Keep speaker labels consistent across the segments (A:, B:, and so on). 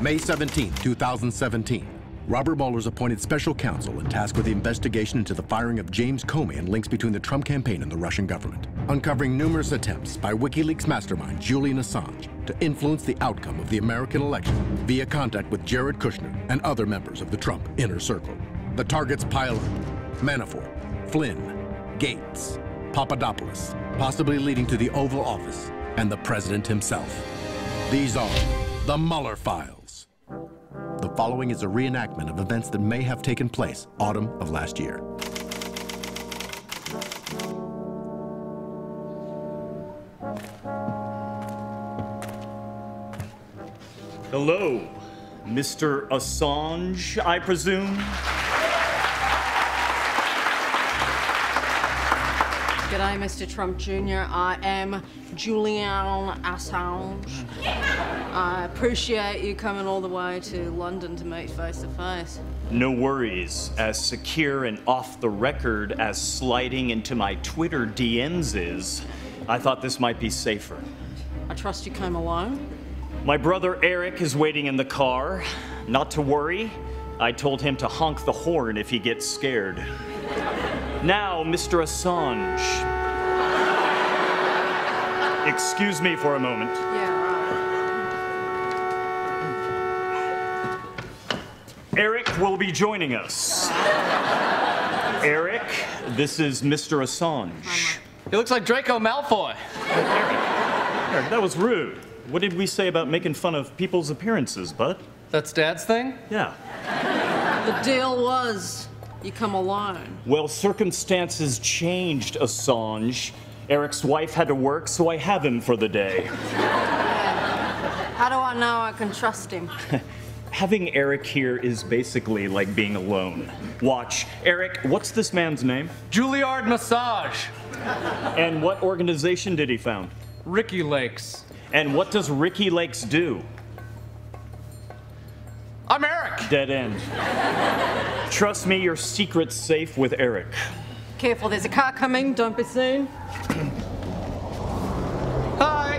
A: May 17, 2017. Robert Mueller's appointed special counsel and tasked with the investigation into the firing of James Comey and links between the Trump campaign and the Russian government, uncovering numerous attempts by WikiLeaks mastermind Julian Assange to influence the outcome of the American election via contact with Jared Kushner and other members of the Trump inner circle. The targets pile up Manafort, Flynn, Gates, Papadopoulos, possibly leading to the Oval Office and the president himself. These are the Mueller files. The following is a reenactment of events that may have taken place autumn of last year.
B: Hello, Mr. Assange, I presume?
C: G'day, Mr. Trump Jr. I am Julian Assange. I appreciate you coming all the way to London to meet face to face.
B: No worries. As secure and off the record as sliding into my Twitter DMs is, I thought this might be safer.
C: I trust you came alone.
B: My brother Eric is waiting in the car. Not to worry. I told him to honk the horn if he gets scared. Now, Mr. Assange. Excuse me for a moment.
C: Yeah, right.
B: Eric will be joining us. Eric, this is Mr. Assange.
D: He looks like Draco Malfoy.
B: Eric, that was rude. What did we say about making fun of people's appearances, bud?
D: That's Dad's thing?
B: Yeah.
C: The deal was you come alone.
B: Well, circumstances changed, Assange. Eric's wife had to work, so I have him for the day.
C: How do I know I can trust him?
B: Having Eric here is basically like being alone. Watch. Eric, what's this man's name?
D: Juilliard Massage.
B: And what organization did he found?
D: Ricky Lakes.
B: And what does Ricky Lakes do?
D: I'm Eric.
B: Dead end. Trust me, your secret's safe with Eric.
C: Careful, there's a car coming. Don't be seen.
D: Hi.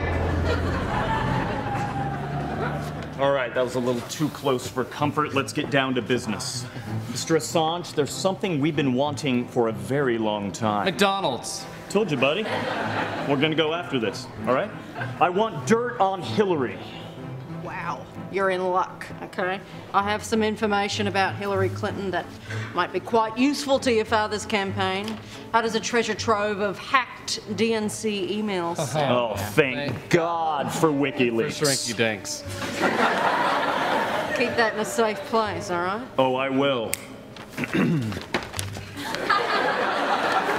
B: All right, that was a little too close for comfort. Let's get down to business. Mr. Assange, there's something we've been wanting for a very long time.
D: McDonald's.
B: Told you, buddy. We're gonna go after this, all right? I want dirt on Hillary.
C: Wow, you're in luck, okay? I have some information about Hillary Clinton that might be quite useful to your father's campaign. How does a treasure trove of hacked DNC emails?
B: Oh, thank oh,
D: Thank
B: God for WikiLeaks.
D: For
B: WikiLeaks.
D: Shrinky Dinks.
C: Keep that in a safe place, all right?
B: Oh, I will.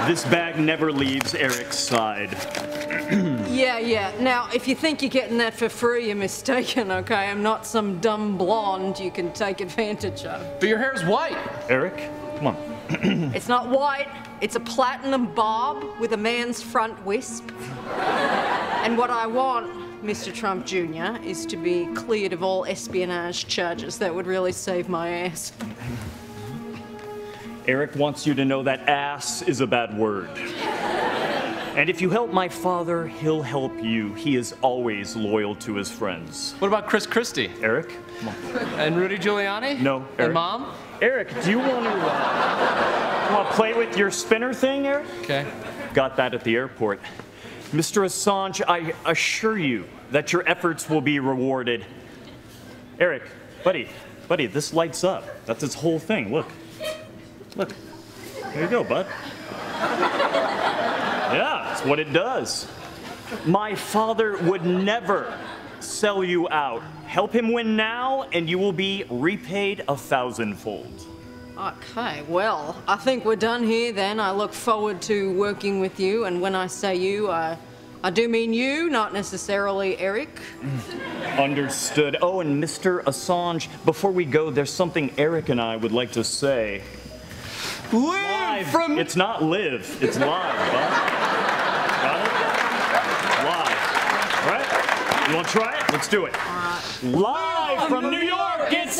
B: this bag never leaves Eric's side.
C: Yeah, yeah. Now, if you think you're getting that for free, you're mistaken, okay? I'm not some dumb blonde you can take advantage of.
D: But your hair's white.
B: Eric, come on.
C: It's not white, it's a platinum bob with a man's front wisp. and what I want, Mr. Trump Jr., is to be cleared of all espionage charges. That would really save my ass.
B: Eric wants you to know that ass is a bad word. And if you help my father, he'll help you. He is always loyal to his friends.
D: What about Chris Christie?
B: Eric? Come on.
D: And Rudy Giuliani?
B: No,
D: And Mom?
B: Eric, do you want to uh, want to play with your spinner thing, Eric?
D: Okay.
B: Got that at the airport. Mr. Assange, I assure you that your efforts will be rewarded. Eric, buddy, buddy, this lights up. That's its whole thing. Look. Look. There you go, bud. Yeah, that's what it does. My father would never sell you out. Help him win now, and you will be repaid a thousandfold.
C: Okay, well, I think we're done here then. I look forward to working with you, and when I say you, I, I do mean you, not necessarily Eric.
B: Understood. Oh, and Mr. Assange, before we go, there's something Eric and I would like to say.
D: Live
B: Live.
D: from.
B: It's not live, it's live. Got it? Live. All right? You want to try it? Let's do it. Live from New York, it's